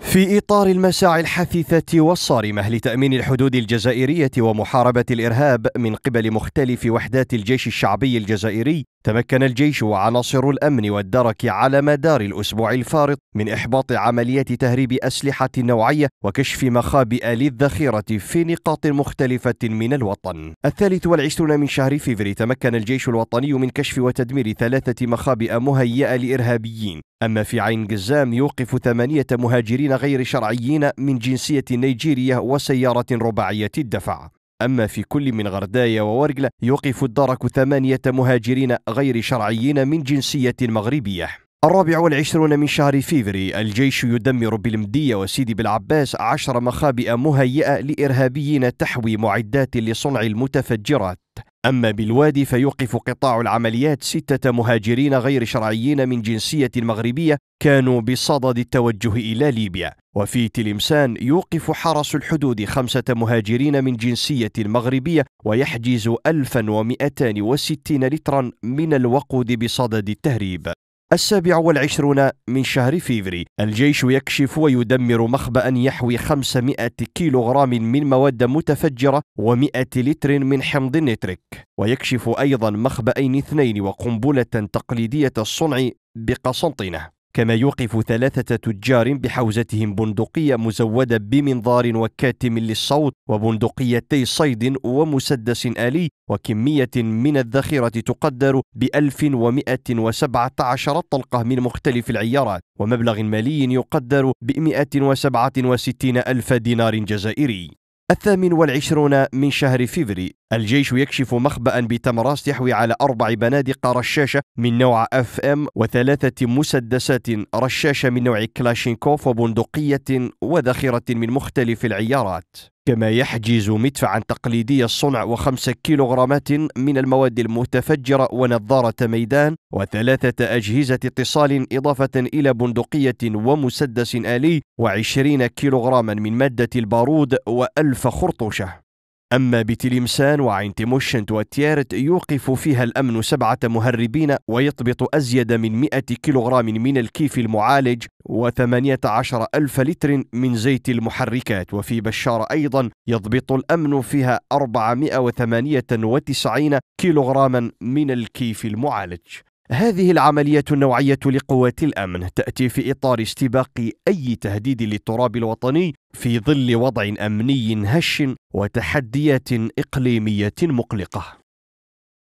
في إطار المساعي الحثيثة والصارمة لتأمين الحدود الجزائرية ومحاربة الإرهاب من قبل مختلف وحدات الجيش الشعبي الجزائري تمكن الجيش وعناصر الأمن والدرك على مدار الأسبوع الفارط من إحباط عمليات تهريب أسلحة نوعية وكشف مخابئ للذخيرة في نقاط مختلفة من الوطن. الثالث والعشرون من شهر فيفري تمكن الجيش الوطني من كشف وتدمير ثلاثة مخابئ مهيئة لإرهابيين. أما في عين قزام يوقف ثمانية مهاجرين غير شرعيين من جنسية نيجيريا وسيارة رباعية الدفع. أما في كل من غردايا وورقلة يوقف الدرك ثمانية مهاجرين غير شرعيين من جنسية مغربية. الرابع والعشرون من شهر فيفري الجيش يدمر بالمدية وسيدي بالعباس عشر مخابئ مهيئة لإرهابيين تحوي معدات لصنع المتفجرات. أما بالوادي فيوقف قطاع العمليات ستة مهاجرين غير شرعيين من جنسية مغربية كانوا بصدد التوجه إلى ليبيا. وفي تلمسان يوقف حرس الحدود خمسة مهاجرين من جنسية مغربية ويحجز 1260 لترا من الوقود بصدد التهريب. السابع والعشرون من شهر فيفري. الجيش يكشف ويدمر مخبأ يحوي 500 كيلوغرام من مواد متفجرة و100 لتر من حمض النتريك ويكشف أيضا مخبأين اثنين وقنبلة تقليدية الصنع بقسنطينة. كما يوقف ثلاثة تجار بحوزتهم بندقية مزودة بمنظار وكاتم للصوت وبندقيتي صيد ومسدس آلي وكمية من الذخيرة تقدر ب 1117 طلقة من مختلف العيارات ومبلغ مالي يقدر ب 167 ألف دينار جزائري. الثامن والعشرون من شهر فيفري الجيش يكشف مخبأ بتمراس يحوي على أربع بنادق رشاشة من نوع FM وثلاثة مسدسات رشاشة من نوع كلاشينكوف وبندقية وذخيرة من مختلف العيارات. كما يحجز مدفعا تقليدي الصنع وخمسة كيلوغرامات من المواد المتفجرة ونظارة ميدان وثلاثة أجهزة اتصال إضافة إلى بندقية ومسدس آلي وعشرين كيلوغراما من مادة البارود وألف خرطوشة. أما بتلمسان وعين تيموشنت وتيارت يوقف فيها الأمن سبعة مهربين ويضبط أزيد من 100 كيلوغرام من الكيف المعالج وثمانية عشر ألف لتر من زيت المحركات. وفي بشار أيضا يضبط الأمن فيها 498 كيلوغراما من الكيف المعالج. هذه العملية النوعية لقوات الأمن تأتي في إطار استباق أي تهديد للتراب الوطني في ظل وضع أمني هش وتحديات إقليمية مقلقة.